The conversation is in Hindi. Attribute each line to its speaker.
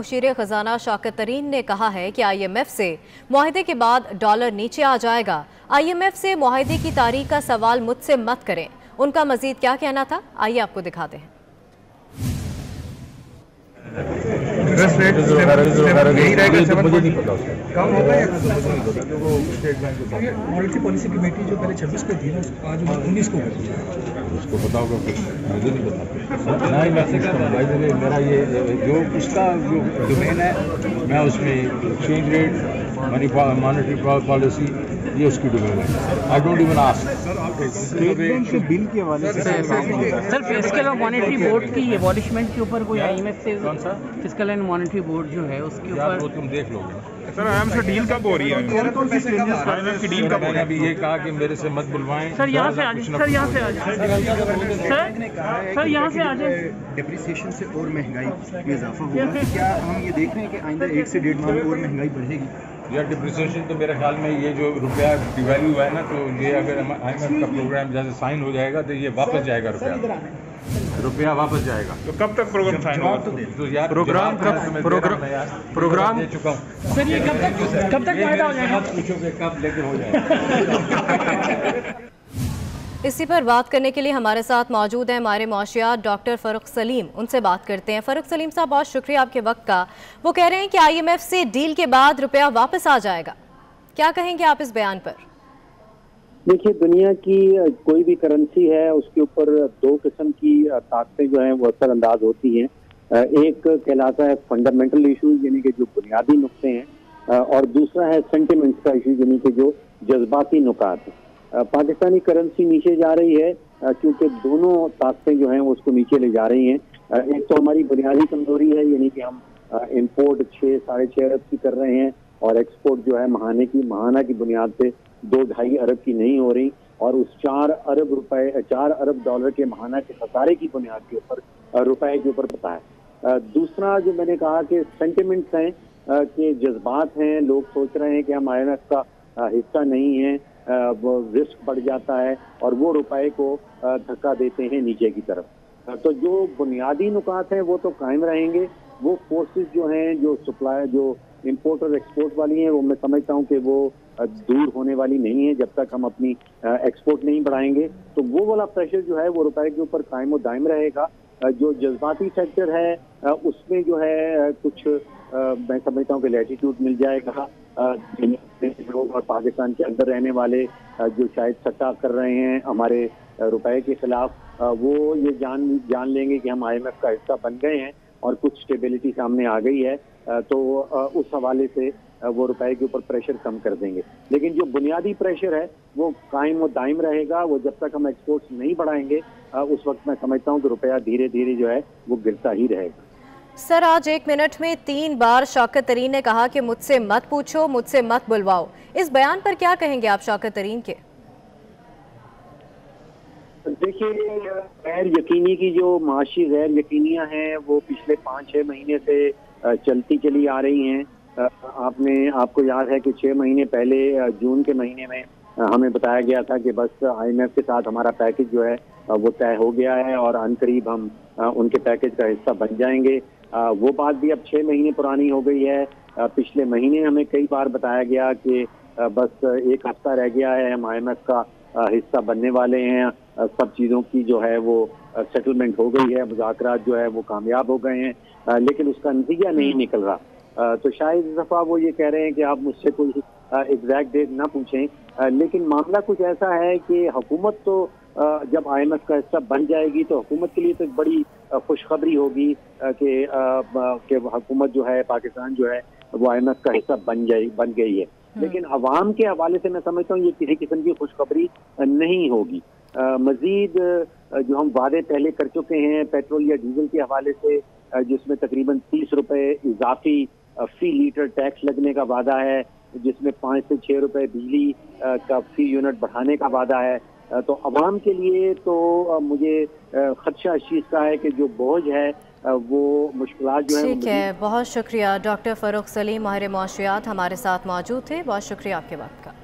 Speaker 1: मुशीर खजाना शाकत तरीन ने कहा है कि आईएमएफ से माहदे के बाद डॉलर नीचे आ जाएगा। आईएमएफ से माहदे की तारीख का सवाल मुझसे मत करें। उनका मजीद क्या कहना था? आइए आपको दिखाते हैं।
Speaker 2: इंटरेस्ट रेट यही रहेगा मुझे नहीं पता कम होगा या
Speaker 3: मॉनेटरी पॉलिसी कमेटी जो पहले छब्बीस को थी ना आज उन्नीस को
Speaker 2: उसको बताओगे कुछ मुझे नहीं पता। ना ही मेरा ये जो उसका जो डोमेन है मैं उसमें exchange rate money monetary policy ये उसकी डोमेन है। I don't even ask
Speaker 3: bill के हवाले से
Speaker 4: सर फ़िज़िकल और मॉनेटरी बोर्ड की एबॉलिशमेंट के ऊपर कोई आईएमएफ से
Speaker 2: कौन सा?
Speaker 4: फ़िज़िकल एंड मॉनेटरी बोर्ड जो है उसके ऊपर
Speaker 2: तुम देख लोगे।
Speaker 5: सर आराम से डील कब हो रही है?
Speaker 3: कौन कौन सी चेंजेस
Speaker 5: आईएमएफ की डील कब हो रही
Speaker 2: अभी ये कहा कि मेरे से मत बुलवाएँ।
Speaker 4: सर यहाँ से आ जाए सर यहाँ से आ जाए सर सर यहाँ से आ जाए
Speaker 3: डिप्रिसिएशन से और महँगाई में इजाफा होगा। क्या हम ये देख रहे हैं कि आइंदा एक से डेढ़ माह में और महँगाई बढ़ेगी?
Speaker 2: यार डिप्रिसिएशन तो मेरे ख्याल में ये जो रुपया डिवैल्यू हुआ है ना तो ये अगर आई का प्रोग्राम जैसे साइन हो जाएगा तो ये वापस जाएगा रुपया। रुपया वापस जाएगा।
Speaker 5: तो कब तक प्रोग्राम साइन होगा?
Speaker 2: तो तो यार
Speaker 5: प्रोग्राम कब- प्रोग्राम-
Speaker 2: यार।
Speaker 5: प्रोग्राम-
Speaker 2: दे चुका हूँ।
Speaker 4: सर ये कब तक कब तक फ़ायदा हो जाएगा?
Speaker 2: पूछोगे कब लेकिन हो जाएगा।
Speaker 1: इसी पर बात करने के लिए हमारे साथ मौजूद हैं हमारे मुआशियात डॉक्टर फ़रुख सलीम, उनसे बात करते हैं। फ़रुख सलीम साहब, बहुत शुक्रिया आपके वक्त का। वो कह रहे हैं कि आईएमएफ से डील के बाद रुपया वापस आ जाएगा। क्या कहेंगे आप इस बयान पर?
Speaker 6: देखिए, दुनिया की कोई भी करेंसी है, उसके ऊपर दो किस्म की ताकतें जो हैं, वो असरअंदाज होती हैं। एक कहलाता है फंडामेंटल इशूज यानी कि जो बुनियादी नुकते हैं और दूसरा है सेंटिमेंट्स का इशू यानी कि जो जज्बाती नुकात हैं। पाकिस्तानी करेंसी नीचे जा रही है क्योंकि दोनों ताकतें जो हैं वो उसको नीचे ले जा रही हैं। एक तो हमारी बुनियादी कमज़ोरी है, यानी कि हम इम्पोर्ट छः साढ़े छः अरब की कर रहे हैं, और एक्सपोर्ट जो है महाने की, महाना की बुनियाद पे दो ढाई अरब की नहीं हो रही, और उस चार अरब रुपए, चार अरब डॉलर के महाना के खसारे की बुनियाद के ऊपर रुपए के ऊपर पता है। दूसरा जो मैंने कहा कि सेंटिमेंट्स हैं कि जज्बात हैं, लोग सोच रहे हैं कि हम आई का हिस्सा नहीं है रिस्क बढ़ जाता है और वो रुपए को धक्का देते हैं नीचे की तरफ़। तो जो बुनियादी नुकात हैं, वो तो कायम रहेंगे। वो फोर्सेस जो हैं, जो सप्लाई जो इम्पोर्ट और एक्सपोर्ट वाली हैं, वो मैं समझता हूँ कि वो दूर होने वाली नहीं है जब तक हम अपनी एक्सपोर्ट नहीं बढ़ाएँगे। तो वो वाला प्रेशर जो है, वो रुपए के ऊपर कायम और दायम रहेगा। जो जज्बाती सेक्टर है उसमें जो है कुछ मैं समझता हूँ कि लैटिट्यूड मिल जाएगा। लोग और पाकिस्तान के अंदर रहने वाले जो शायद सट्टा कर रहे हैं हमारे रुपए के खिलाफ वो ये जान जान लेंगे कि हम आईएमएफ का हिस्सा बन गए हैं और कुछ स्टेबिलिटी सामने आ गई है तो उस हवाले से वो रुपए के ऊपर प्रेशर कम कर देंगे। लेकिन जो बुनियादी प्रेशर है, वो कायम व दायम रहेगा, वो जब तक हम एक्सपोर्ट्स नहीं बढ़ाएँगे उस वक्त मैं समझता हूँ कि रुपया धीरे धीरे जो है, वो गिरता ही रहेगा।
Speaker 1: सर, आज एक मिनट में तीन बार शौकत तरीन ने कहा कि मुझसे मत पूछो, मुझसे मत बुलवाओ। इस बयान पर क्या कहेंगे आप शौकत तरीन के?
Speaker 6: देखिए, गैर यकीनी की जो माशी गैर यकीनियाँ हैं, वो पिछले पाँच छः महीने से चलती चली आ रही हैं। आपने, आपको याद है कि छः महीने पहले जून के महीने में हमें बताया गया था कि बस आईएमएफ के साथ हमारा पैकेज जो है वो तय हो गया है और अनकरीब हम उनके पैकेज का हिस्सा बन जाएँगे। वो बात भी अब छः महीने पुरानी हो गई है। पिछले महीने हमें कई बार बताया गया कि बस एक हफ़्ता रह गया है हम आईएमएफ का हिस्सा बनने वाले हैं। सब चीज़ों की जो है वो सेटलमेंट हो गई है मुजाकरात जो है वो कामयाब हो गए हैं। लेकिन उसका नतीजा नहीं निकल रहा। तो शायद इस दफ़ा वो ये कह रहे हैं कि आप मुझसे कोई एग्जैक्ट डेट ना पूछें। लेकिन मामला कुछ ऐसा है कि हुकूमत तो जब आईएमएफ का हिस्सा बन जाएगी तो हुकूमत के लिए तो एक बड़ी खुशखबरी होगी कि कि हुकूमत जो है पाकिस्तान जो है वो आईएमएफ का हिस्सा बन जाए बन गई है। लेकिन अवाम के हवाले से मैं समझता हूँ ये किसी किस्म की खुशखबरी नहीं होगी। मजीद जो हम वादे पहले कर चुके हैं पेट्रोल या डीजल के हवाले से जिसमें तकरीबन तीस रुपए इजाफी फ़ी लीटर टैक्स लगने का वादा है जिसमें पाँच से छः रुपए बिजली का फ़ी यूनिट बढ़ाने का वादा है तो आवाम के लिए तो मुझे खदशा इस चीज़ का है कि जो बोझ है वो मुश्किल जो है
Speaker 1: ठीक है बहुत शुक्रिया डॉक्टर फ़रूख सलीम माहिर माशियात हमारे साथ मौजूद थे। बहुत शुक्रिया आपके वक्त का।